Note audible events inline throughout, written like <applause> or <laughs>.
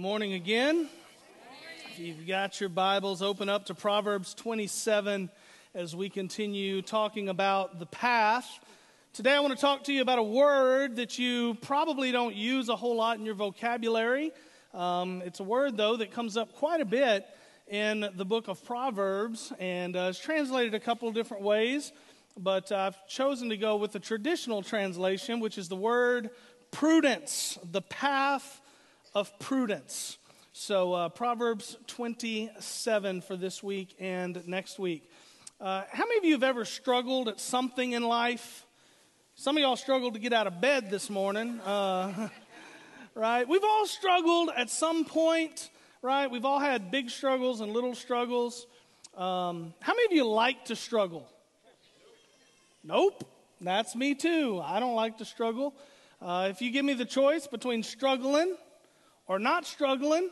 morning again. If you've got your Bibles, open up to Proverbs 27 as we continue talking about the path. Today, I want to talk to you about a word that you probably don't use a whole lot in your vocabulary. Um, it's a word, though, that comes up quite a bit in the book of Proverbs and uh, is translated a couple of different ways. But I've chosen to go with the traditional translation, which is the word prudence, the path of prudence. So, uh, Proverbs 27 for this week and next week. Uh, how many of you have ever struggled at something in life? Some of y'all struggled to get out of bed this morning, uh, <laughs> right? We've all struggled at some point, right? We've all had big struggles and little struggles. Um, how many of you like to struggle? Nope, that's me too. I don't like to struggle. Uh, if you give me the choice between struggling or not struggling,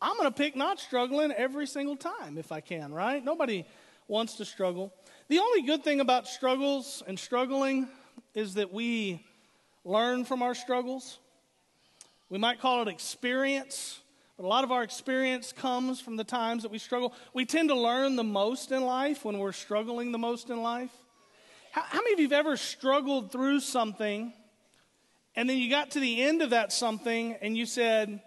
I'm going to pick not struggling every single time if I can, right? Nobody wants to struggle. The only good thing about struggles and struggling is that we learn from our struggles. We might call it experience, but a lot of our experience comes from the times that we struggle. We tend to learn the most in life when we're struggling the most in life. How, how many of you have ever struggled through something and then you got to the end of that something and you said,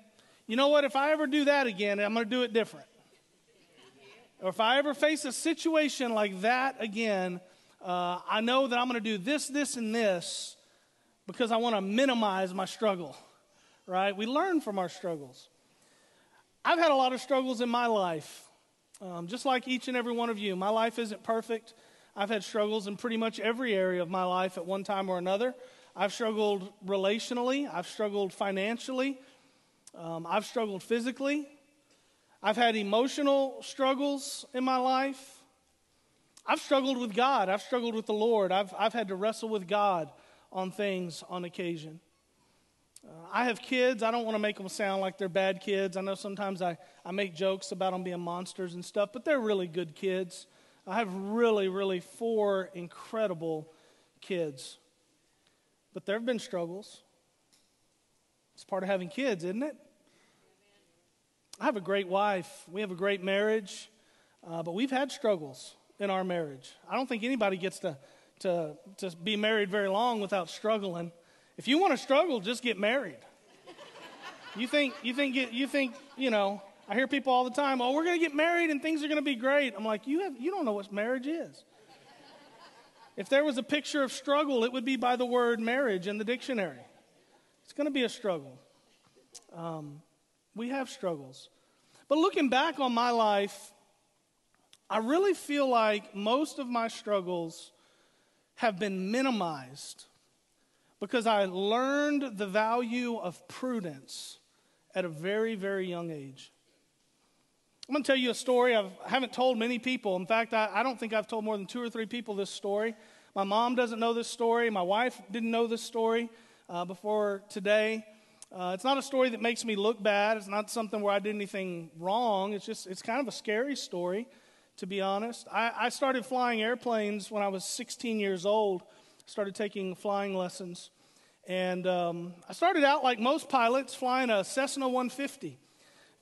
you know what, if I ever do that again, I'm going to do it different. Or if I ever face a situation like that again, uh, I know that I'm going to do this, this, and this because I want to minimize my struggle, right? We learn from our struggles. I've had a lot of struggles in my life, um, just like each and every one of you. My life isn't perfect. I've had struggles in pretty much every area of my life at one time or another. I've struggled relationally, I've struggled financially, um, I've struggled physically, I've had emotional struggles in my life. I've struggled with God, I've struggled with the Lord, I've, I've had to wrestle with God on things on occasion. Uh, I have kids. I don't want to make them sound like they're bad kids. I know sometimes I, I make jokes about them being monsters and stuff, but they're really good kids. I have really, really four incredible kids. But there have been struggles. It's part of having kids, isn't it? I have a great wife. We have a great marriage, uh, but we've had struggles in our marriage. I don't think anybody gets to, to, to be married very long without struggling. If you want to struggle, just get married. You think, you think, you think, you know, I hear people all the time, oh, we're going to get married and things are going to be great. I'm like, you, have, you don't know what marriage is. If there was a picture of struggle, it would be by the word marriage in the dictionary. It's going to be a struggle. Um, we have struggles. But looking back on my life, I really feel like most of my struggles have been minimized because I learned the value of prudence at a very, very young age. I'm going to tell you a story I've, I have not told many people. In fact, I, I, don't think I've told more than two or three people this story. My mom doesn't know this story. My wife didn't know this story uh, before today. Uh, it's not a story that makes me look bad. It's not something where I did anything wrong. It's just, it's kind of a scary story, to be honest. I, I started flying airplanes when I was 16 years old. started taking flying lessons. And um, I started out like most pilots, flying a Cessna 150.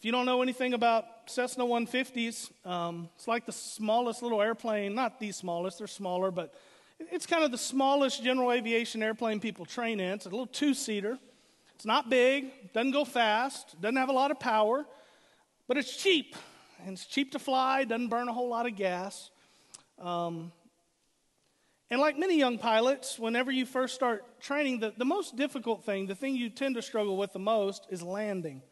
If you don't know anything about Cessna 150s, um, it's like the smallest little airplane, not the smallest, they're smaller, but it's kind of the smallest general aviation airplane people train in. It's a little two seater. It's not big, doesn't go fast, doesn't have a lot of power, but it's cheap. And it's cheap to fly, doesn't burn a whole lot of gas. Um, and like many young pilots, whenever you first start training, the, the most difficult thing, the thing you tend to struggle with the most, is landing.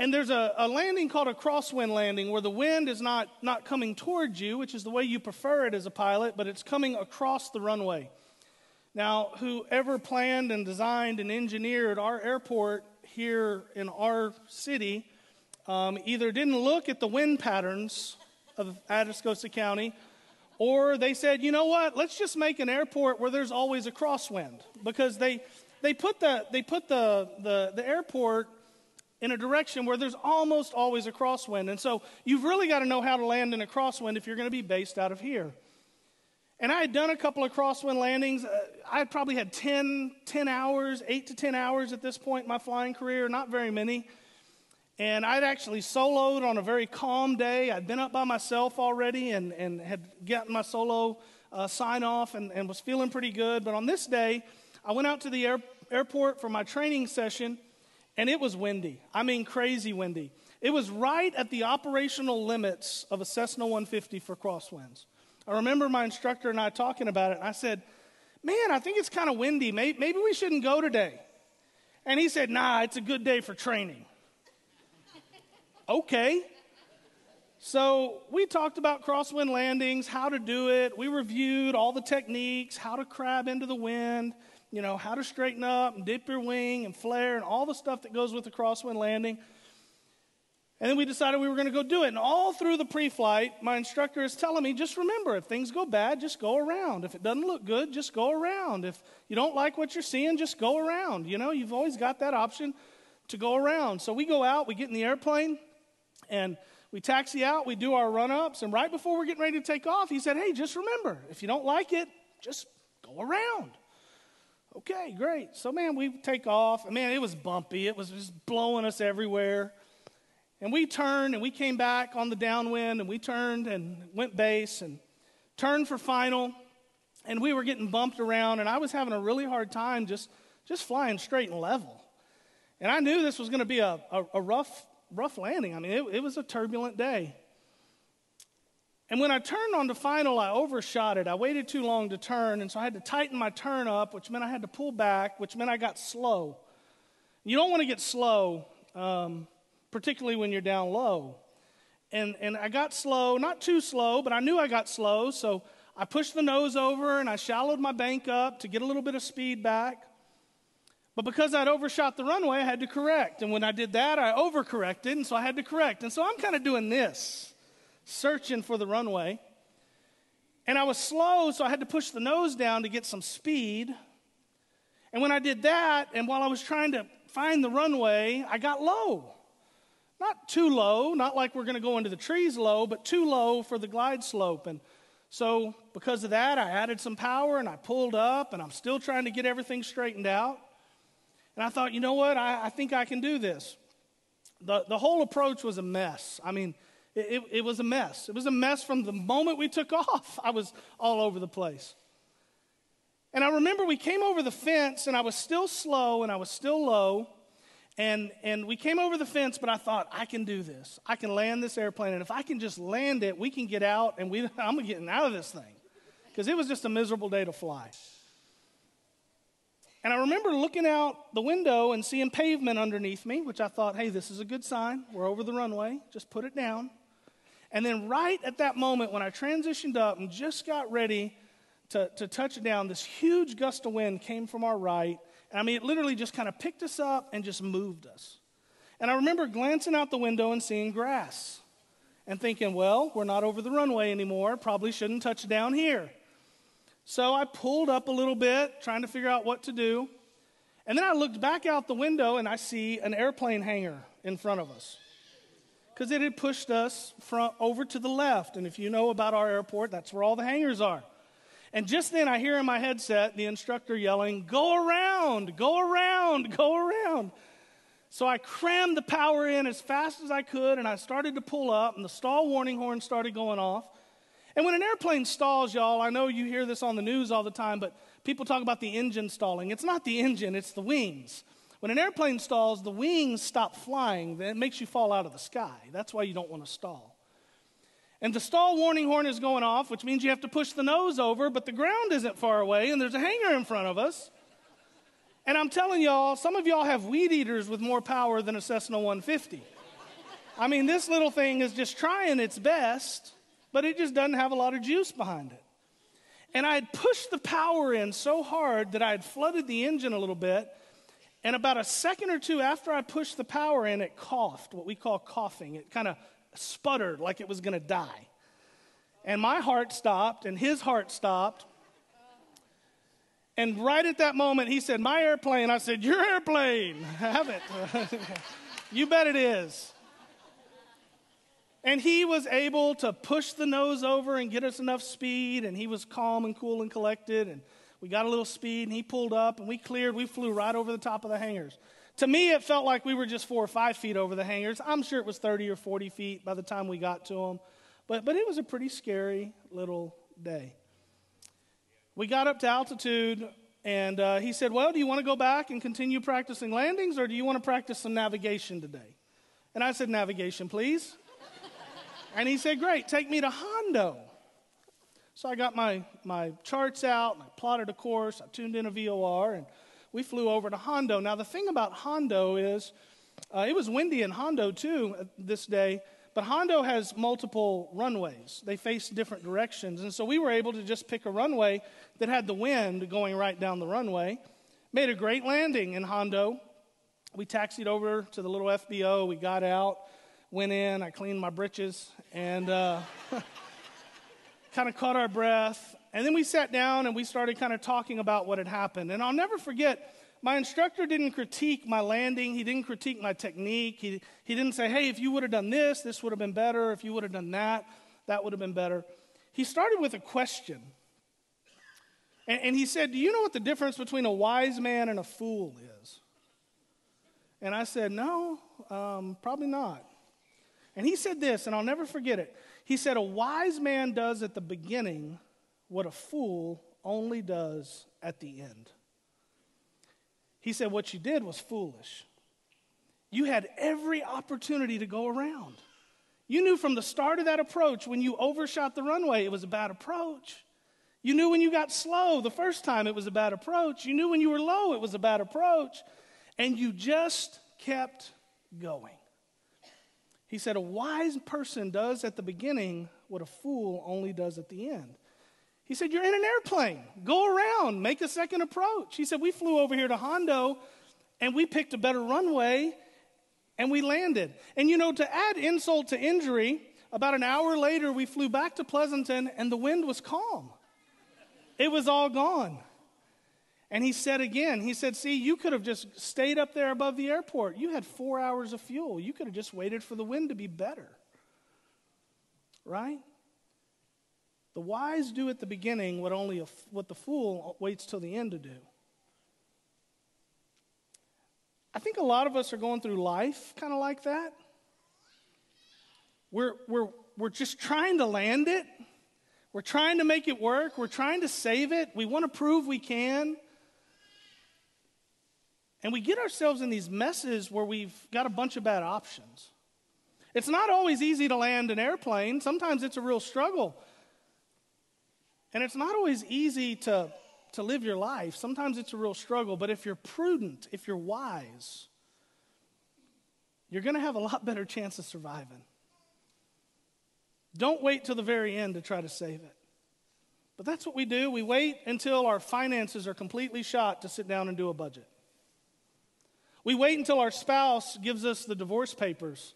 And there's a, a, landing called a crosswind landing where the wind is not, not coming towards you, which is the way you prefer it as a pilot, but it's coming across the runway. Now, whoever planned and designed and engineered our airport here in our city um, either didn't look at the wind patterns of Atascosa County or they said, you know what, let's just make an airport where there's always a crosswind because they, they put, the, they put the, the, the airport in a direction where there's almost always a crosswind. And so you've really got to know how to land in a crosswind if you're going to be based out of here. And I had done a couple of crosswind landings. Uh, I probably had 10, 10 hours, 8 to 10 hours at this point in my flying career, not very many. And I'd actually soloed on a very calm day. I'd been up by myself already and, and had gotten my solo uh, sign off and, and was feeling pretty good. But on this day, I went out to the air, airport for my training session, and it was windy. I mean, crazy windy. It was right at the operational limits of a Cessna 150 for crosswinds. I remember my instructor and I talking about it, and I said, Man, I think it's kind of windy. Maybe, maybe we shouldn't go today. And he said, Nah, it's a good day for training. <laughs> okay. So we talked about crosswind landings, how to do it. We reviewed all the techniques, how to crab into the wind, you know, how to straighten up and dip your wing and flare and all the stuff that goes with the crosswind landing. And then we decided we were going to go do it. And all through the pre flight, my instructor is telling me just remember, if things go bad, just go around. If it doesn't look good, just go around. If you don't like what you're seeing, just go around. You know, you've always got that option to go around. So we go out, we get in the airplane, and we taxi out, we do our run ups. And right before we're getting ready to take off, he said, Hey, just remember, if you don't like it, just go around. Okay, great. So, man, we take off. Man, it was bumpy, it was just blowing us everywhere. And we turned and we came back on the downwind and we turned and went base and turned for final. And we were getting bumped around and I was having a really hard time just, just flying straight and level. And I knew this was going to be a, a, a, rough, rough landing. I mean, it, it was a turbulent day. And when I turned on the final, I overshot it. I waited too long to turn, and so I had to tighten my turn up, which meant I had to pull back, which meant I got slow. You don't want to get slow um, particularly when you're down low. And, and I got slow, not too slow, but I knew I got slow, so I pushed the nose over and I shallowed my bank up to get a little bit of speed back. But because I'd overshot the runway, I had to correct. And when I did that, I overcorrected, and so I had to correct. And so I'm kind of doing this, searching for the runway. And I was slow, so I had to push the nose down to get some speed. And when I did that, and while I was trying to find the runway, I got low. Not too low, not like we're going to go into the trees low, but too low for the glide slope. And so, because of that, I added some power and I pulled up, and I'm still trying to get everything straightened out. And I thought, you know what? I, I think I can do this. The, the whole approach was a mess. I mean, it, it, it was a mess. It was a mess from the moment we took <laughs> off. I was all over the place. And I remember we came over the fence, and I was still slow and I was still low. And, and we came over the fence, but I thought, I can do this. I can land this airplane. And if I can just land it, we can get out, and we, <laughs> I'm getting out of this thing. Because it was just a miserable day to fly. And I remember looking out the window and seeing pavement underneath me, which I thought, hey, this is a good sign. We're over the runway. Just put it down. And then, right at that moment, when I transitioned up and just got ready to, to touch down, this huge gust of wind came from our right And I mean, it literally just kind of picked us up and just moved us. And I remember glancing out the window and seeing grass and thinking, well, we're not over the runway anymore. Probably shouldn't touch down here. So I pulled up a little bit, trying to figure out what to do. And then I looked back out the window and I see an airplane hangar in front of us. Because it had pushed us front, over to the left. And if you know about our airport, that's where all the hangars are. And just then I hear in my headset the instructor yelling, Go around, go around, go around. So I crammed the power in as fast as I could and I started to pull up, and the stall warning horn started going off. And when an airplane stalls, y'all, I know you hear this on the news all the time, but people talk about the engine stalling. It's not the engine, it's the wings. When an airplane stalls, the wings stop flying, it makes you fall out of the sky. That's why you don't want to stall. And the stall warning horn is going off, which means you have to push the nose over, but the ground isn't far away, and there's a hangar in front of us. And I'm telling y'all, some of y'all have weed eaters with more power than a Cessna 150. I mean, this little thing is just trying its best, but it just doesn't have a lot of juice behind it. And I had pushed the power in so hard that I had flooded the engine a little bit. And about a second or two after I pushed the power in, it coughed, what we call coughing. It kind of sputtered like it was going to die. And my heart stopped, and his heart stopped. And right at that moment, he said, My airplane. I said, Your airplane. <laughs> Have it. <laughs> you bet it is. And he was able to push the nose over and get us enough speed, and he was calm and cool and collected. And we got a little speed, and he pulled up, and we cleared. We flew right over the top of the hangars. To me, it felt like we were just four or five feet over the hangars. I'm sure it was 30 or 40 feet by the time we got to them. But, but it was a pretty scary little day. We got up to altitude, and uh, he said, Well, do you want to go back and continue practicing landings, or do you want to practice some navigation today? And I said, Navigation, please. and he said, Great, take me to Hondo. So I got my, my charts out, and I plotted a course, I tuned in a VOR, and we flew over to Hondo. Now, the thing about Hondo is, uh, it was windy in Hondo too uh, this day, but Hondo has multiple runways. They face different directions. And so we were able to just pick a runway that had the wind going right down the runway. Made a great landing in Hondo. We taxied over to the little FBO. We got out, went in. I cleaned my britches and uh, <laughs> kind of caught our breath. And then we sat down and we started kind of talking about what had happened. And I'll never forget my instructor didn't critique my landing. He didn't critique my technique. He, he didn't say, hey, if you would have done this, this would have been better. If you would have done that, that would have been better. He started with a question. And, and he said, Do you know what the difference between a wise man and a fool is? And I said, No, um, probably not. And he said this, and I'll never forget it. He said, A wise man does at the beginning what a fool only does at the end. He said, What you did was foolish. You had every opportunity to go around. You knew from the start of that approach, when you overshot the runway, it was a bad approach. You knew when you got slow the first time it was a bad approach. You knew when you were low it was a bad approach. And you just kept going. He said, A wise person does at the beginning what a fool only does at the end. He said, You're in an airplane. Go around, make a second approach. He said, We flew over here to Hondo and we picked a better runway and we landed. And you know, to add insult to injury, about an hour later, we flew back to Pleasanton and the wind was calm. It was all gone. And he said again, he said, See, you could have just stayed up there above the airport. You had four hours of fuel. You could have just waited for the wind to be better. Right? The wise do at the beginning what only a, what the fool waits till the end to do. I think a lot of us are going through life kind of like that. We're, we're, we're just trying to land it. We're trying to make it work. We're trying to save it. We want to prove we can. And we get ourselves in these messes where we've got a bunch of bad options. It's not always easy to land an airplane, sometimes it's a real struggle. And it's not always easy to, to live your life. Sometimes it's a real struggle. But if you're prudent, if you're wise, you're going to have a lot better chance of surviving. Don't wait till the very end to try to save it. But that's what we do. We wait until our finances are completely shot to sit down and do a budget. We wait until our spouse gives us the divorce papers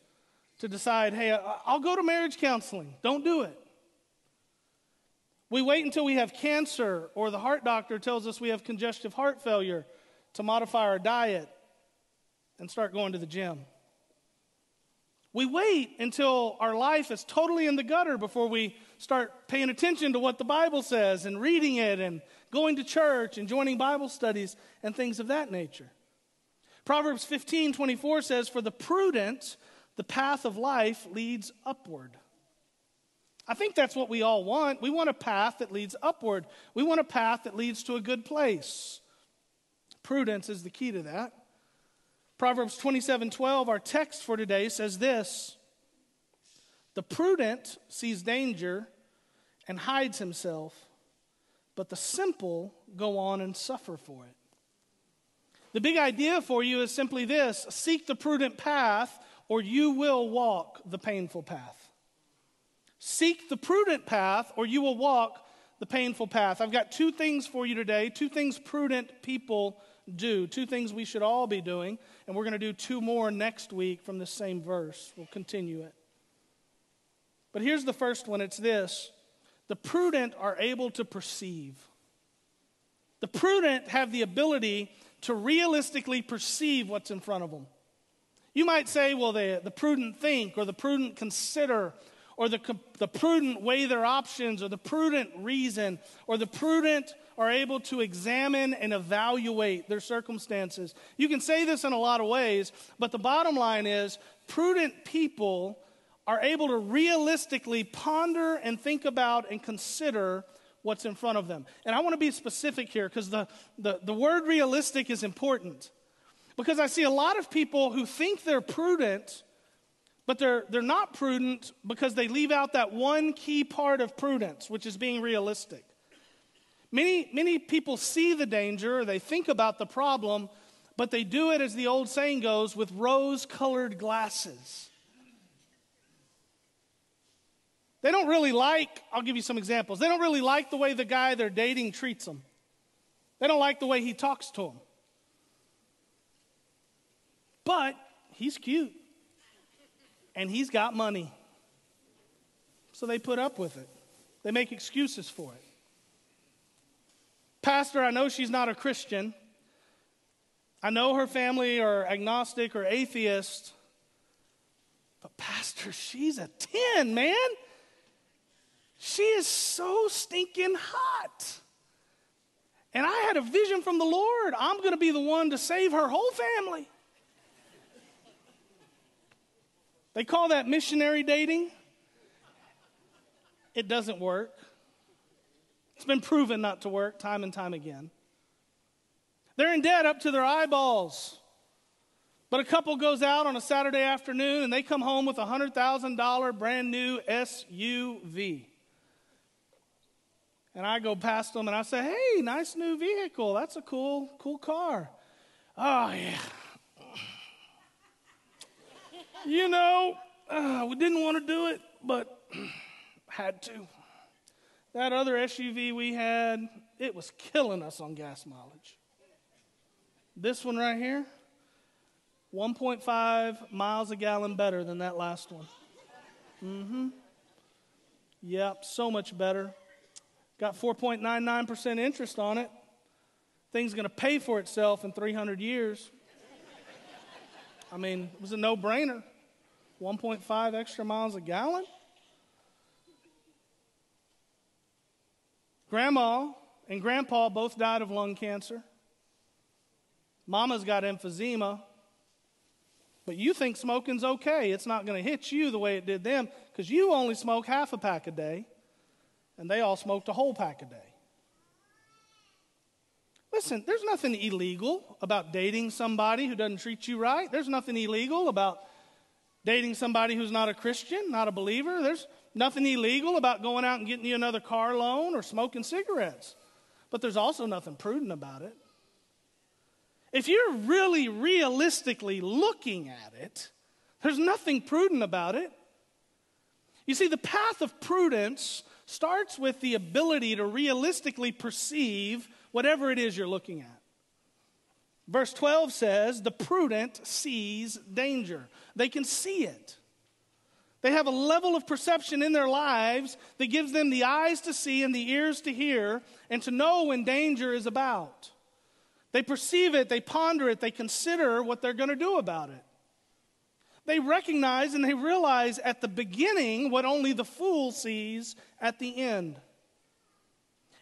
to decide, hey, I'll go to marriage counseling. Don't do it. We wait until we have cancer or the heart doctor tells us we have congestive heart failure to modify our diet and start going to the gym. We wait until our life is totally in the gutter before we start paying attention to what the Bible says and reading it and going to church and joining Bible studies and things of that nature. Proverbs 15 24 says, For the prudent, the path of life leads upward. I think that's what we all want. We want a path that leads upward, we want a path that leads to a good place. Prudence is the key to that. Proverbs 27 12, our text for today says this The prudent sees danger and hides himself, but the simple go on and suffer for it. The big idea for you is simply this seek the prudent path, or you will walk the painful path. Seek the prudent path, or you will walk the painful path. I've got two things for you today, two things prudent people do, two things we should all be doing, and we're going to do two more next week from the same verse. We'll continue it. But here's the first one it's this the prudent are able to perceive. The prudent have the ability to realistically perceive what's in front of them. You might say, well, the, the prudent think or the prudent consider or the, the prudent weigh their options, or the prudent reason, or the prudent are able to examine and evaluate their circumstances. You can say this in a lot of ways, but the bottom line is prudent people are able to realistically ponder and think about and consider what's in front of them. And I want to be specific here because the, the, the word realistic is important. Because I see a lot of people who think they're prudent, but they're, they're not prudent because they leave out that one key part of prudence, which is being realistic. Many, many people see the danger, they think about the problem, but they do it, as the old saying goes, with rose colored glasses. They don't really like, I'll give you some examples. They don't really like the way the guy they're dating treats them, they don't like the way he talks to them. But he's cute and he's got money. So they put up with it, they make excuses for it. Pastor, I know she's not a Christian. I know her family are agnostic or atheist. But, Pastor, she's a 10, man. She is so stinking hot. And I had a vision from the Lord. I'm going to be the one to save her whole family. They call that missionary dating. It doesn't work. It's been proven not to work time and time again. They're in debt up to their eyeballs. But a couple goes out on a Saturday afternoon and they come home with a $100,000 brand new SUV. And I go past them and I say, hey, nice new vehicle. That's a cool, cool car. Oh, yeah. you know, uh, we didn't want to do it, but had to. That other SUV we had, it was killing us on gas mileage. This one right here, 1.5 miles a gallon better than that last one. Mm hmm. Yep, so much better. Got 4.99% interest on it. Thing's going to pay for itself in 300 years. I mean, it was a no brainer. 1.5 extra miles a gallon. Grandma and grandpa both died of lung cancer. Mama's got emphysema. But you think smoking's okay. It's not going to hit you the way it did them because you only smoke half a pack a day and they all smoked a whole pack a day. Listen, there's nothing illegal about dating somebody who doesn't treat you right. There's nothing illegal about dating somebody who's not a Christian, not a believer. There's nothing illegal about going out and getting you another car loan or smoking cigarettes. But there's also nothing prudent about it. If you're really realistically looking at it, there's nothing prudent about it. You see, the path of prudence starts with the ability to realistically perceive whatever it is you're looking at. Verse 12 says, The prudent sees danger. They can see it. They have a level of perception in their lives that gives them the eyes to see and the ears to hear and to know when danger is about. They perceive it, they ponder it, they consider what they're going to do about it. They recognize and they realize at the beginning what only the fool sees at the end.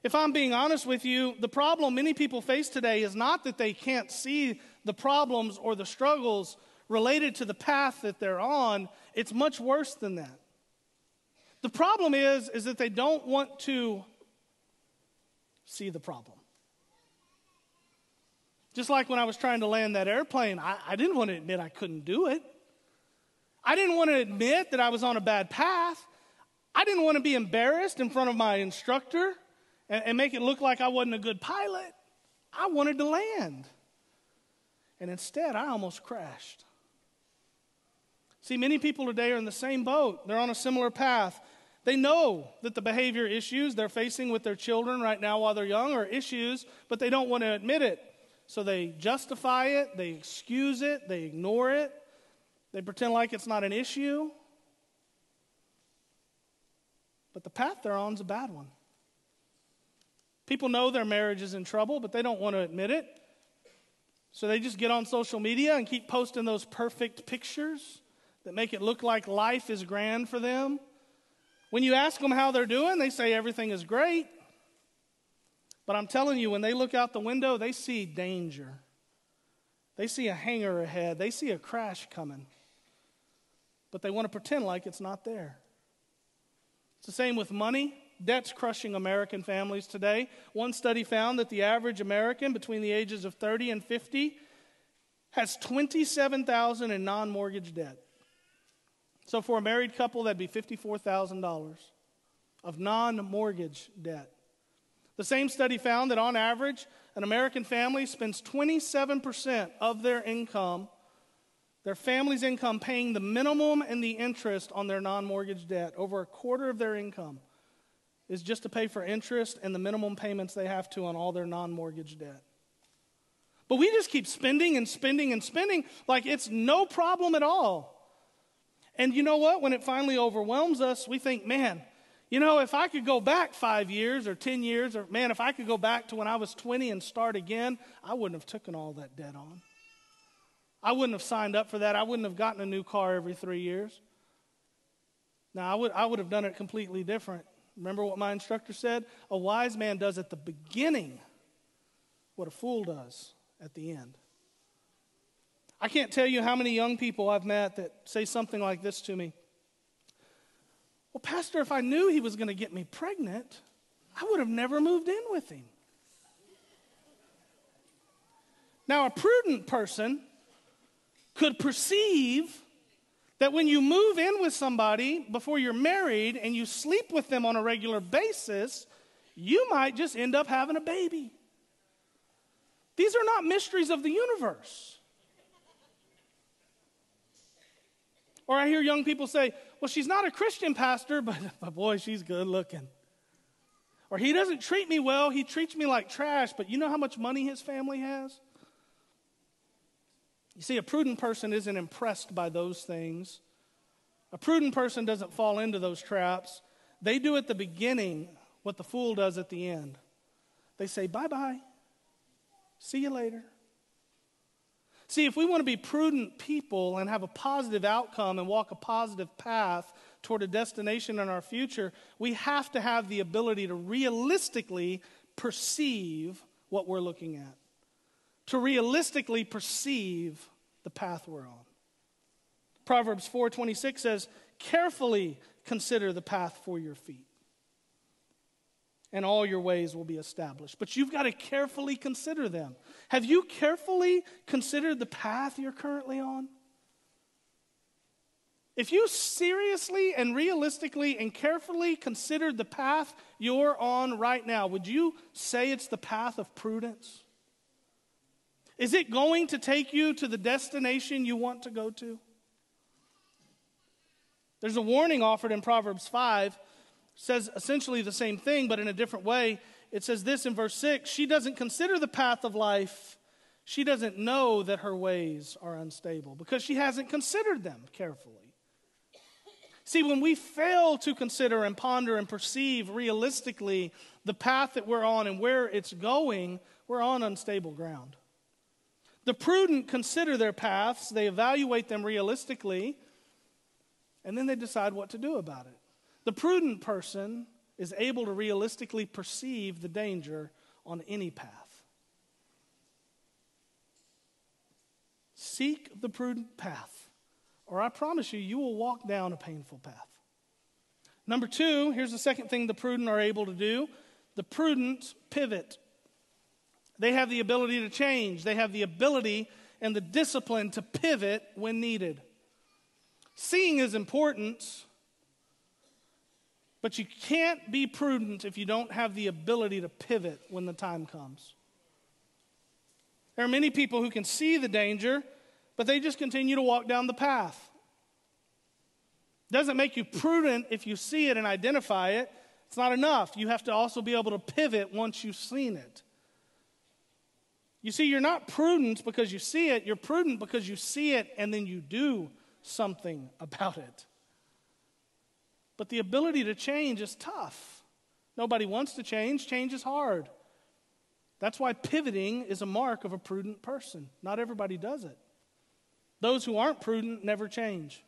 If I'm being honest with you, the problem many people face today is not that they can't see the problems or the struggles related to the path that they're on, it's much worse than that. The problem is is that they don't want to see the problem. Just like when I was trying to land that airplane, I, I didn't want to admit I couldn't do it. I didn't want to admit that I was on a bad path. I didn't want to be embarrassed in front of my instructor and, and make it look like I wasn't a good pilot. I wanted to land. And instead, I almost crashed. See, many people today are in the same boat. They're on a similar path. They know that the behavior issues they're facing with their children right now while they're young are issues, but they don't want to admit it. So they justify it, they excuse it, they ignore it, they pretend like it's not an issue. But the path they're on is a bad one. People know their marriage is in trouble, but they don't want to admit it. So they just get on social media and keep posting those perfect pictures that make it look like life is grand for them. When you ask them how they're doing, they say everything is great. But I'm telling you, when they look out the window, they see danger. They see a hangar ahead, they see a crash coming. But they want to pretend like it's not there. It's the same with money. Debt's crushing American families today. One study found that the average American between the ages of 30 and 50 has 27,000 in non-mortgage debt. So for a married couple that'd be $54,000 of non-mortgage debt. The same study found that on average an American family spends 27% of their income their family's income paying the minimum and the interest on their non-mortgage debt. Over a quarter of their income is just to pay for interest and the minimum payments they have to on all their non-mortgage debt. But we just keep spending and spending and spending like it's no problem at all. And you know what? When it finally overwhelms us, we think, man, you know, if I could go back five years or 10 years, or man, if I could go back to when I was 20 and start again, I wouldn't have taken all that debt on. I wouldn't have signed up for that. I wouldn't have gotten a new car every three years. Now, I would, I would have done it completely different. Remember what my instructor said? A wise man does at the beginning what a fool does at the end. I can't tell you how many young people I've met that say something like this to me. Well, Pastor, if I knew he was going to get me pregnant, I would have never moved in with him. Now, a prudent person could perceive that when you move in with somebody before you're married and you sleep with them on a regular basis, you might just end up having a baby. These are not mysteries of the universe. Or I hear young people say, well, she's not a Christian pastor, but, <laughs> but boy, she's good looking. Or he doesn't treat me well, he treats me like trash, but you know how much money his family has? You see, a prudent person isn't impressed by those things. A prudent person doesn't fall into those traps. They do at the beginning what the fool does at the end. They say, bye bye. See you later. See, if we want to be prudent people and have a positive outcome and walk a positive path toward a destination in our future, we have to have the ability to realistically perceive what we're looking at to realistically perceive the path we're on. Proverbs 4:26 says, "Carefully consider the path for your feet, and all your ways will be established." But you've got to carefully consider them. Have you carefully considered the path you're currently on? If you seriously and realistically and carefully considered the path you're on right now, would you say it's the path of prudence? Is it going to take you to the destination you want to go to? There's a warning offered in Proverbs 5 says essentially the same thing but in a different way. It says this in verse 6, she doesn't consider the path of life. She doesn't know that her ways are unstable because she hasn't considered them carefully. See, when we fail to consider and ponder and perceive realistically the path that we're on and where it's going, we're on unstable ground. The prudent consider their paths, they evaluate them realistically, and then they decide what to do about it. The prudent person is able to realistically perceive the danger on any path. Seek the prudent path, or I promise you, you will walk down a painful path. Number two, here's the second thing the prudent are able to do the prudent pivot. They have the ability to change, they have the ability and the discipline to pivot when needed. Seeing is important, but you can't be prudent if you don't have the ability to pivot when the time comes. There are many people who can see the danger, but they just continue to walk down the path. Doesn't make you prudent if you see it and identify it. It's not enough. You have to also be able to pivot once you've seen it. You see, you're not prudent because you see it, you're prudent because you see it and then you do something <laughs> about it. But the ability to change is tough. Nobody wants to change, change is hard. That's why pivoting is a mark of a prudent person. Not everybody does it. Those who aren't prudent never change.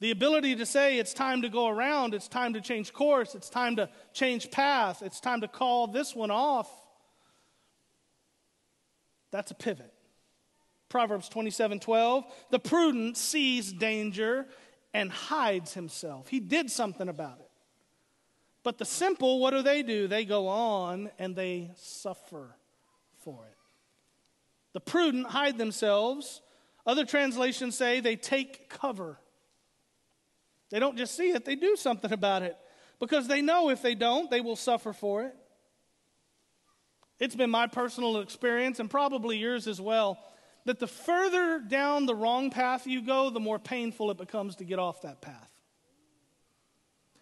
The ability to say it's time to go around, it's time to change course, it's time to change path, it's time to call this one off. That's a pivot. Proverbs 27 12. The prudent sees danger and hides himself. He did something about it. But the simple, what do they do? They go on and they suffer for it. The prudent hide themselves. Other translations say they take cover. They don't just see it, they do something about it because they know if they don't, they will suffer for it. It's been my personal experience, and probably yours as well, that the further down the wrong path you go, the more painful it becomes to get off that path.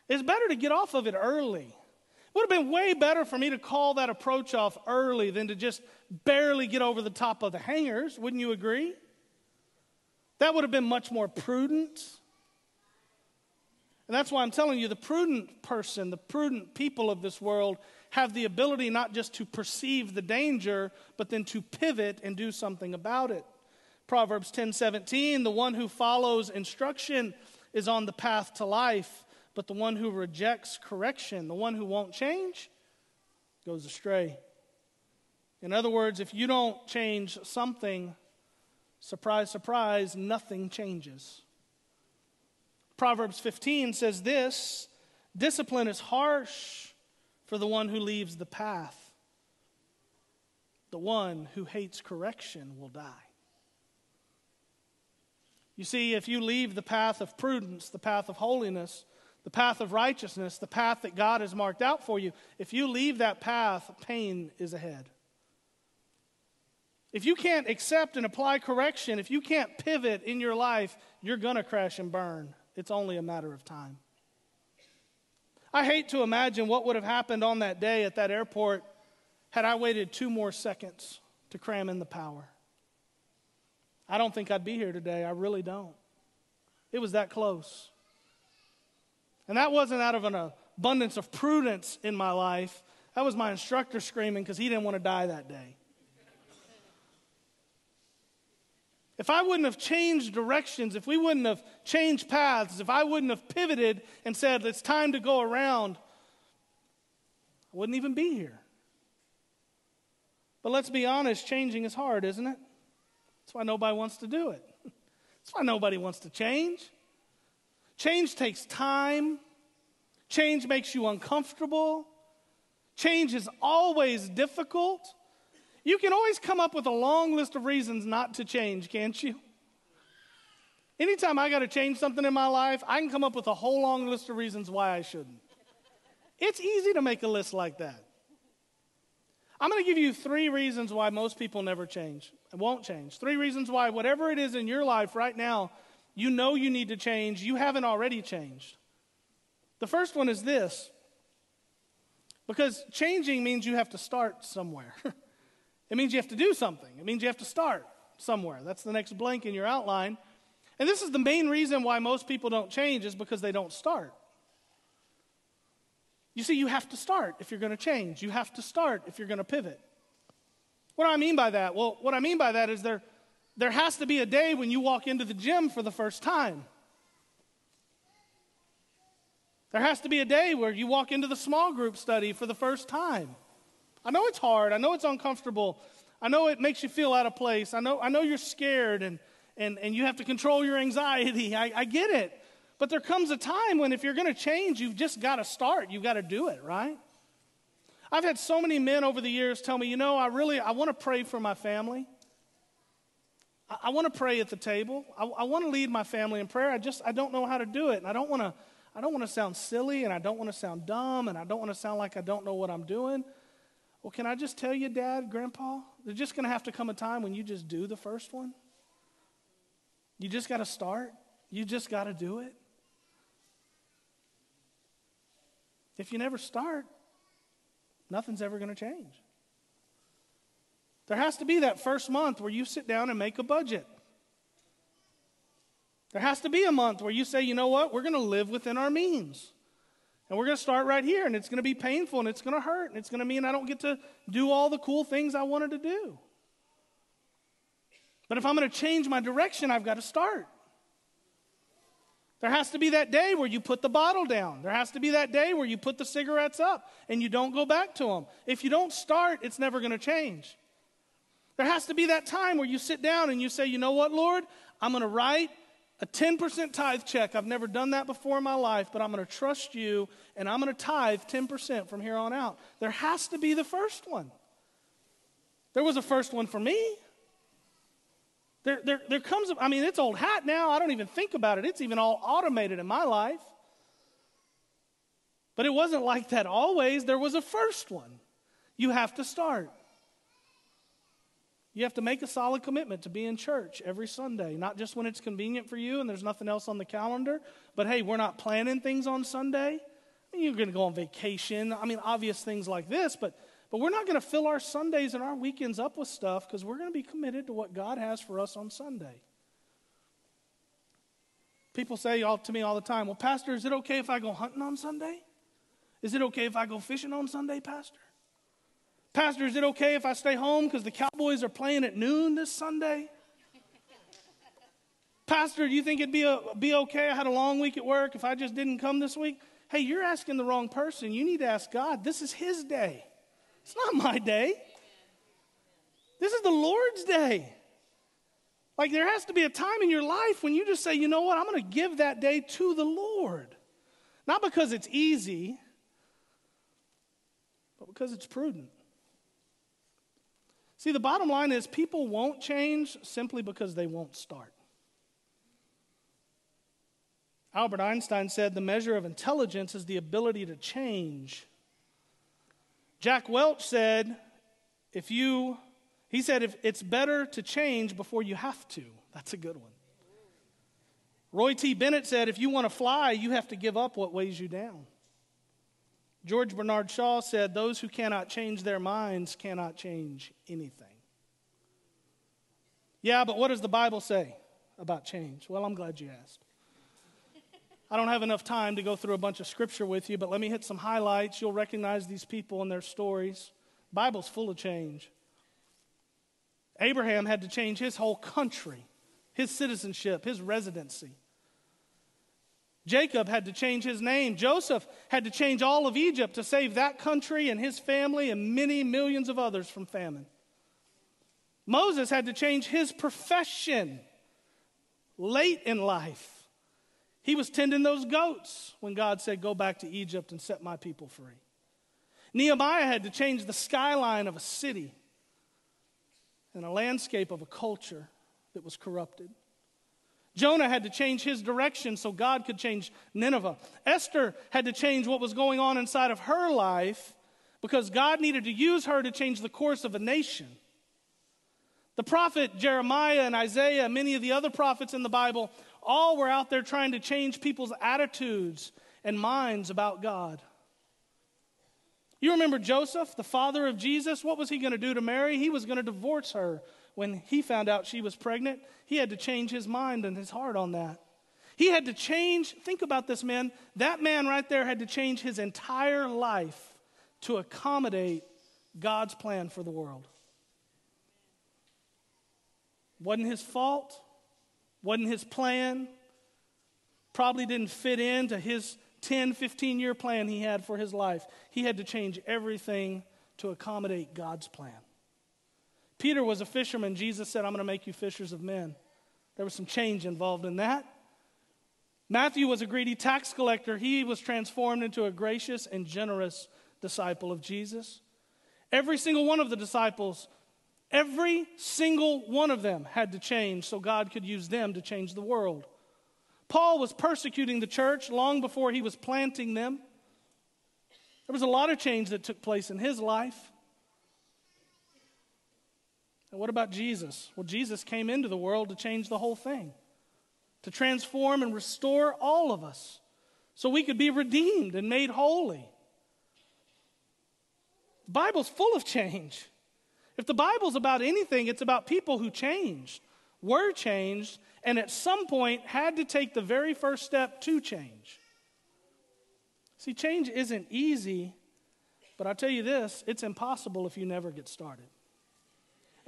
It's better to get off of it early. It would have been way better for me to call that approach off early than to just barely get over the top of the hangars. Wouldn't you agree? That would have been much more prudent. And that's why I'm telling you the prudent person, the prudent people of this world have the ability not just to perceive the danger, but then to pivot and do something about it. Proverbs 10:17, the one who follows instruction is on the path to life, but the one who rejects correction, the one who won't change, goes astray. In other words, if you don't change something, surprise, surprise, nothing changes. Proverbs 15 says this discipline is harsh for the one who leaves the path. The one who hates correction will die. You see, if you leave the path of prudence, the path of holiness, the path of righteousness, the path that God has marked out for you, if you leave that path, pain is ahead. If you can't accept and apply correction, if you can't pivot in your life, you're going to crash and burn. It's only a matter of time. I hate to imagine what would have happened on that day at that airport had I waited two more seconds to cram in the power. I don't think I'd be here today. I really don't. It was that close. And that wasn't out of an abundance of prudence in my life. That was my instructor screaming because he didn't want to die that day. If I wouldn't have changed directions, if we wouldn't have changed paths, if I wouldn't have pivoted and said, it's time to go around, I wouldn't even be here. But let's be honest, changing is hard, isn't it? That's why nobody wants to do it. <laughs> That's why nobody wants to change. Change takes time, change makes you uncomfortable, change is always difficult. You can always come up with a long list of reasons not to change, can't you? Anytime I got to change something in my life, I can come up with a whole long list of reasons why I shouldn't. It's easy to make a list like that. I'm going to give you three reasons why most people never change and won't change. Three reasons why, whatever it is in your life right now, you know you need to change, you haven't already changed. The first one is this because changing means you have to start somewhere. <laughs> It means you have to do something, it means you have to start somewhere. That's the next blank in your outline. And this is the main reason why most people don't change is because they don't start. You see, you have to start if you're going to change. You have to start if you're going to pivot. What do I mean by that? Well, what I mean by that is there, there has to be a day when you walk into the gym for the first time. There has to be a day where you walk into the small group study for the first time. I know it's hard. I know it's uncomfortable. I know it makes you feel out of place. I know, I know you're scared and, and, and you have to control your anxiety. I, I get it. But there comes a time when if you're going to change, you've just got to start. You've got to do it, right? I've had so many men over the years tell me, you know, I really, I want to pray for my family. I, I want to pray at the table. I, I want to lead my family in prayer. I just, I don't know how to do it. And I don't want to, I don't want to sound silly and I don't want to sound dumb and I don't want to sound like I don't know what I'm doing. Well, can I just tell you, Dad, Grandpa, there's just going to have to come a time when you just do the first one. You just got to start. You just got to do it. If you never start, nothing's ever going to change. There has to be that first month where you sit down and make a budget. There has to be a month where you say, you know what, we're going to live within our means. And we're going to start right here, and it's going to be painful, and it's going to hurt, and it's going to mean I don't get to do all the cool things I wanted to do. But if I'm going to change my direction, I've got to start. There has to be that day where you put the bottle down. There has to be that day where you put the cigarettes up and you don't go back to them. If you don't start, it's never going to change. There has to be that time where you sit down and you say, you know what, Lord? I'm going to write a 10% tithe check. I've never done that before in my life, but I'm going to trust you and I'm going to tithe 10% from here on out. There has to be the first one. There was a first one for me. There, there, there comes, I mean, it's old hat now. I don't even think about it. It's even all automated in my life. But it wasn't like that always. There was a first one. You have to start. You have to make a solid commitment to be in church every Sunday, not just when it's convenient for you and there's nothing else on the calendar, but hey, we're not planning things on Sunday. I mean, you're going to go on vacation. I mean, obvious things like this, but, but we're not going to fill our Sundays and our weekends up with stuff because we're going to be committed to what God has for us on Sunday. People say all, to me all the time, Well, Pastor, is it okay if I go hunting on Sunday? Is it okay if I go fishing on Sunday, Pastor? Pastor, is it okay if I stay home because the Cowboys are playing at noon this Sunday? Pastor, do you think it'd be, a, be okay? I had a long week at work if I just didn't come this week. Hey, you're asking the wrong person. You need to ask God. This is His day, it's not my day. This is the Lord's day. Like, there has to be a time in your life when you just say, you know what, I'm going to give that day to the Lord. Not because it's easy, but because it's prudent. See, the bottom line is people won't change simply because they won't start. Albert Einstein said the measure of intelligence is the ability to change. Jack Welch said, if you, he said, if it's better to change before you have to. That's a good one. Roy T. Bennett said, if you want to fly, you have to give up what weighs you down. George Bernard Shaw said, Those who cannot change their minds cannot change anything. Yeah, but what does the Bible say about change? Well, I'm glad you asked. I don't have enough time to go through a bunch of scripture with you, but let me hit some highlights. You'll recognize these people and their stories. The Bible's full of change. Abraham had to change his whole country, his citizenship, his residency. Jacob had to change his name. Joseph had to change all of Egypt to save that country and his family and many millions of others from famine. Moses had to change his profession late in life. He was tending those goats when God said, Go back to Egypt and set my people free. Nehemiah had to change the skyline of a city and a landscape of a culture that was corrupted. Jonah had to change his direction so God could change Nineveh. Esther had to change what was going on inside of her life because God needed to use her to change the course of a nation. The prophet Jeremiah and Isaiah, many of the other prophets in the Bible, all were out there trying to change people's attitudes and minds about God. You remember Joseph, the father of Jesus? What was he going to do to Mary? He was going to divorce her when he found out she was pregnant, he had to change his mind and his heart on that. He had to change, think about this, man. That man right there had to change his entire life to accommodate God's plan for the world. Wasn't his fault, wasn't his plan, probably didn't fit into his 10, 15 year plan he had for his life. He had to change everything to accommodate God's plan. Peter was a fisherman. Jesus said, I'm going to make you fishers of men. There was some change involved in that. Matthew was a greedy tax collector. He was transformed into a gracious and generous disciple of Jesus. Every single one of the disciples, every single one of them had to change so God could use them to change the world. Paul was persecuting the church long before he was planting them. There was a lot of change that took place in his life. And what about Jesus? Well, Jesus came into the world to change the whole thing, to transform and restore all of us so we could be redeemed and made holy. The Bible's full of change. If the Bible's about anything, it's about people who changed, were changed, and at some point had to take the very first step to change. See, change isn't easy, but I'll tell you this it's impossible if you never get started.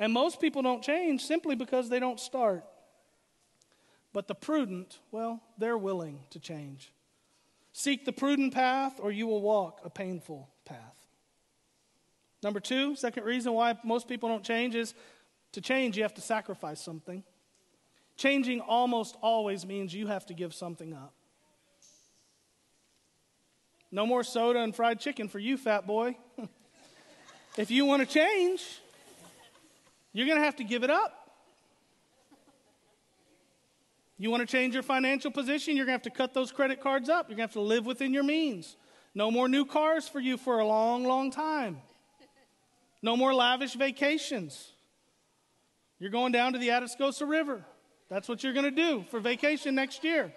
And most people don't change simply because they don't start. But the prudent, well, they're willing to change. Seek the prudent path, or you will walk a painful path. Number two, second reason why most people don't change is to change, you have to sacrifice something. Changing almost always means you have to give something up. No more soda and fried chicken for you, fat boy. <laughs> if you want to change, you're going to have to give it up. You want to change your financial position, you're going to have to cut those credit cards up. You're going to have to live within your means. No more new cars for you for a long, long time. No more lavish vacations. You're going down to the Atascosa River. That's what you're going to do for vacation next year,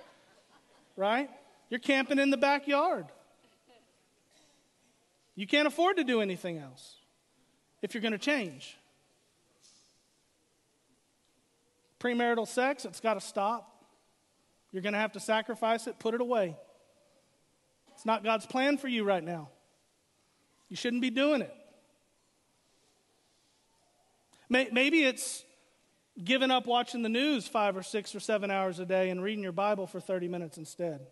right? You're camping in the backyard. You can't afford to do anything else if you're going to change. Premarital sex, it's got to stop. You're going to have to sacrifice it, put it away. It's not God's plan for you right now. You shouldn't be doing it. Maybe it's giving up watching the news five or six or seven hours a day and reading your Bible for 30 minutes instead.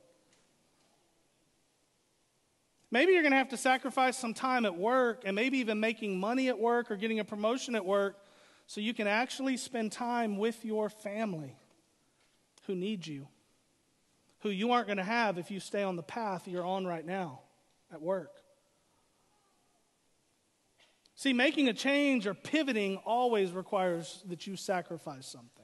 Maybe you're going to have to sacrifice some time at work and maybe even making money at work or getting a promotion at work so you can actually spend time with your family who need you, who you aren't going to have if you stay on the path you're on right now at work. See, making a change or pivoting always requires that you sacrifice something.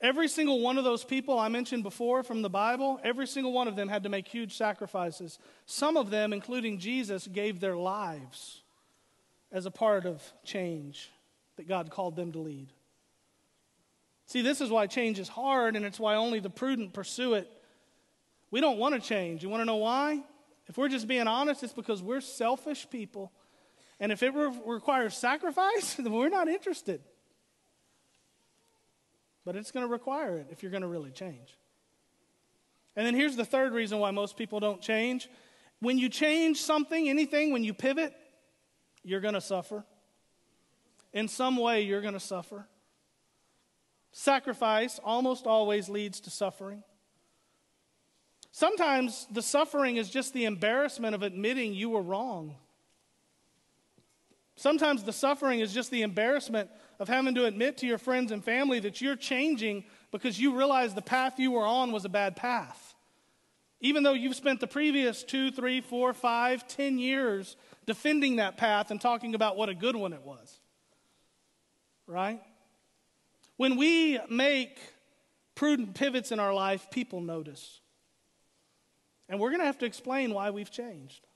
Every single one of those people I mentioned before from the Bible, every single one of them had to make huge sacrifices. Some of them, including Jesus, gave their lives as a part of change that God called them to lead. See, this is why change is hard, and it's why only the prudent pursue it. We don't want to change. You want to know why? If we're just being honest, it's because we're selfish people and if it re- requires sacrifice, then <laughs> we're not interested. But it's going to require it if you're going to really change. And then here's the third reason why most people don't change. When you change something, anything, when you pivot, you're going to suffer. In some way, you're going to suffer. Sacrifice almost always leads to suffering. Sometimes the suffering is just the embarrassment of admitting you were wrong. Sometimes the suffering is just the embarrassment of having to admit to your friends and family that you're changing because you realize the path you were on was a bad path. Even though you've spent the previous two, three, four, five, ten years defending that path and talking about what a good one it was. Right? When we make prudent pivots in our life, people notice. And we're going to have to explain why we've changed.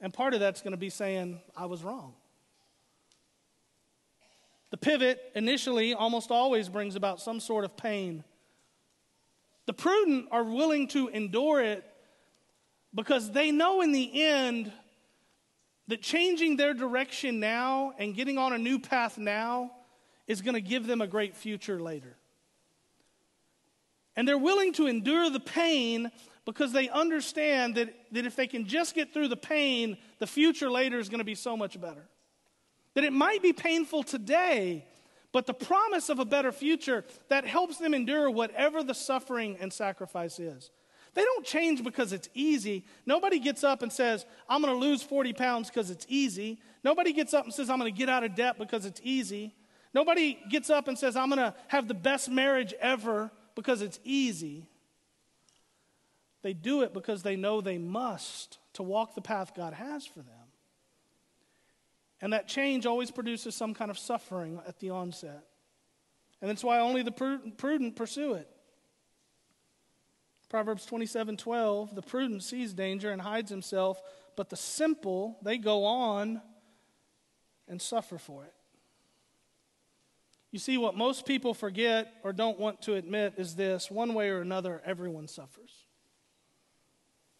And part of that's going to be saying, I was wrong. The pivot initially almost always brings about some sort of pain. The prudent are willing to endure it because they know in the end that changing their direction now and getting on a new path now is going to give them a great future later. And they're willing to endure the pain because they understand that, that if they can just get through the pain, the future later is going to be so much better. That it might be painful today, but the promise of a better future that helps them endure whatever the suffering and sacrifice is. They don't change because it's easy. Nobody gets up and says, I'm going to lose 40 pounds because it's easy. Nobody gets up and says, I'm going to get out of debt because it's easy. Nobody gets up and says, I'm going to have the best marriage ever because it's easy. They do it because they know they must to walk the path God has for them. And that change always produces some kind of suffering at the onset. And that's why only the prudent pursue it. Proverbs 27 12, the prudent sees danger and hides himself, but the simple, they go on and suffer for it. You see, what most people forget or don't want to admit is this one way or another, everyone suffers.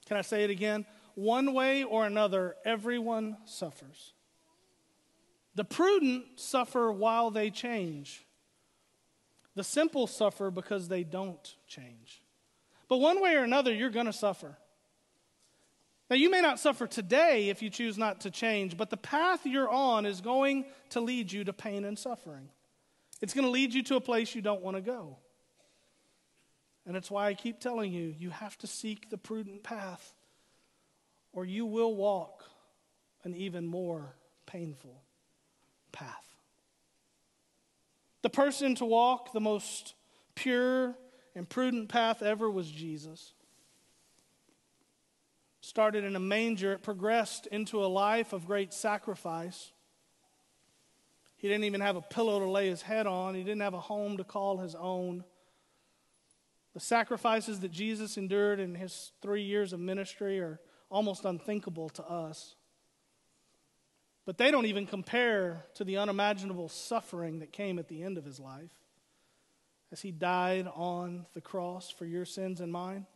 Can I say it again? One way or another, everyone suffers. The prudent suffer while they change. The simple suffer because they don't change. But one way or another, you're going to suffer. Now, you may not suffer today if you choose not to change, but the path you're on is going to lead you to pain and suffering. It's going to lead you to a place you don't want to go. And it's why I keep telling you, you have to seek the prudent path, or you will walk an even more painful path. The person to walk the most pure and prudent path ever was Jesus. Started in a manger, it progressed into a life of great sacrifice. He didn't even have a pillow to lay his head on, he didn't have a home to call his own. The sacrifices that Jesus endured in his three years of ministry are almost unthinkable to us. But they don't even compare to the unimaginable suffering that came at the end of his life as he died on the cross for your sins and mine.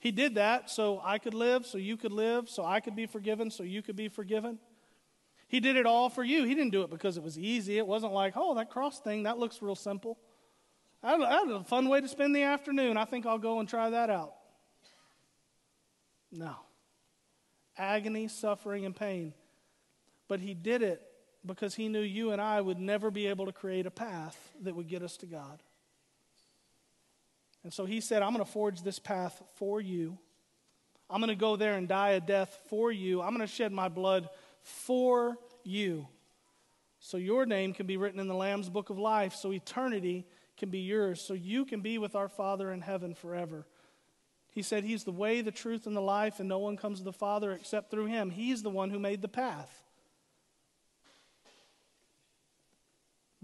He did that so I could live, so you could live, so I could be forgiven, so you could be forgiven. He did it all for you. He didn't do it because it was easy. It wasn't like, oh, that cross thing, that looks real simple. That was a fun way to spend the afternoon. I think I'll go and try that out. No. Agony, suffering, and pain. But he did it because he knew you and I would never be able to create a path that would get us to God. And so he said, I'm going to forge this path for you. I'm going to go there and die a death for you. I'm going to shed my blood for you. So your name can be written in the Lamb's book of life. So eternity can be yours, so you can be with our Father in heaven forever. He said, He's the way, the truth, and the life, and no one comes to the Father except through Him. He's the one who made the path.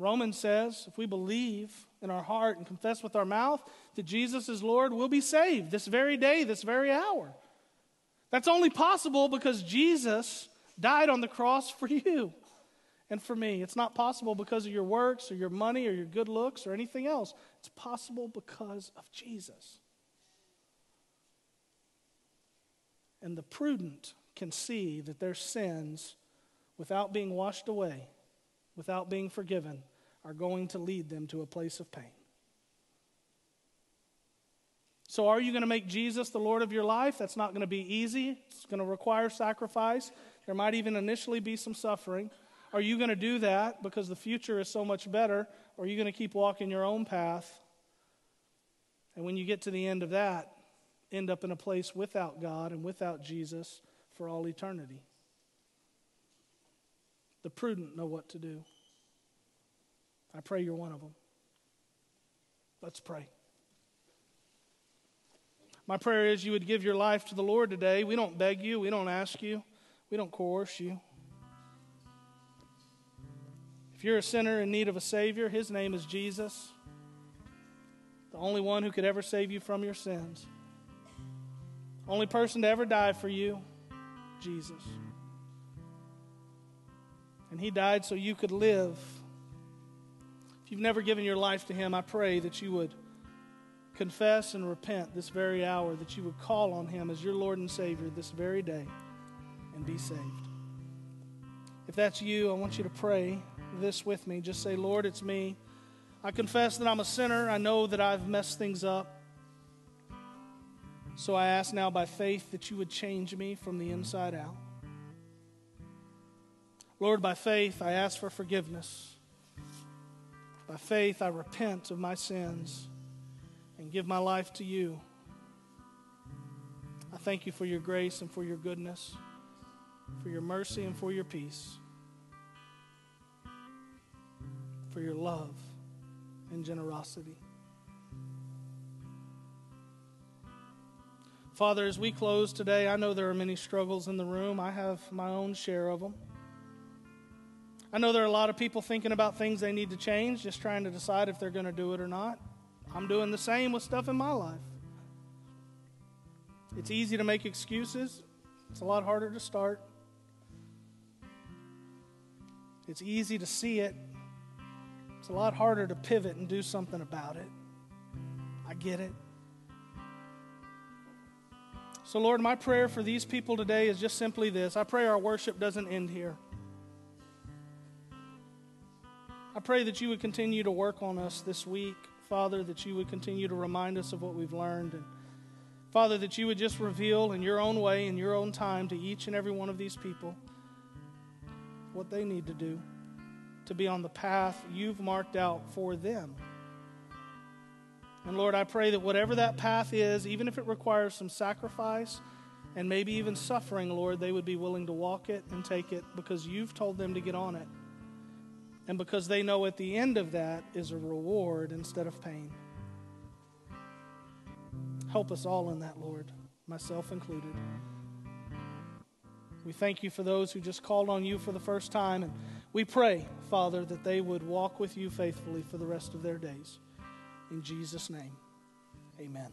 Romans says, if we believe in our heart and confess with our mouth that Jesus is Lord, we'll be saved this very day, this very hour. That's only possible because Jesus died on the cross for you and for me. It's not possible because of your works or your money or your good looks or anything else. It's possible because of Jesus. And the prudent can see that their sins, without being washed away, without being forgiven, are going to lead them to a place of pain. So, are you going to make Jesus the Lord of your life? That's not going to be easy. It's going to require sacrifice. There might even initially be some suffering. Are you going to do that because the future is so much better? Or are you going to keep walking your own path? And when you get to the end of that, end up in a place without God and without Jesus for all eternity. The prudent know what to do. I pray you're one of them. Let's pray. My prayer is you would give your life to the Lord today. We don't beg you, we don't ask you, we don't coerce you. If you're a sinner in need of a Savior, His name is Jesus, the only one who could ever save you from your sins. Only person to ever die for you, Jesus. And He died so you could live. You've never given your life to Him, I pray that you would confess and repent this very hour, that you would call on Him as your Lord and Savior this very day and be saved. If that's you, I want you to pray this with me. Just say, Lord, it's me. I confess that I'm a sinner. I know that I've messed things up. So I ask now by faith that you would change me from the inside out. Lord, by faith, I ask for forgiveness. By faith, I repent of my sins and give my life to you. I thank you for your grace and for your goodness, for your mercy and for your peace. for your love and generosity. Father, as we close today, I know there are many struggles in the room. I have my own share of them. I know there are a lot of people thinking about things they need to change, just trying to decide if they're going to do it or not. I'm doing the same with stuff in my life. It's easy to make excuses, it's a lot harder to start. It's easy to see it, it's a lot harder to pivot and do something about it. I get it. So, Lord, my prayer for these people today is just simply this I pray our worship doesn't end here. I pray that you would continue to work on us this week, Father, that you would continue to remind us of what we've learned. And Father, that you would just reveal in your own way, in your own time, to each and every one of these people what they need to do to be on the path you've marked out for them. And Lord, I pray that whatever that path is, even if it requires some sacrifice and maybe even suffering, Lord, they would be willing to walk it and take it because you've told them to get on it. And because they know at the end of that is a reward instead of pain. Help us all in that, Lord, myself included. We thank you for those who just called on you for the first time. And we pray, Father, that they would walk with you faithfully for the rest of their days. In Jesus' name, amen.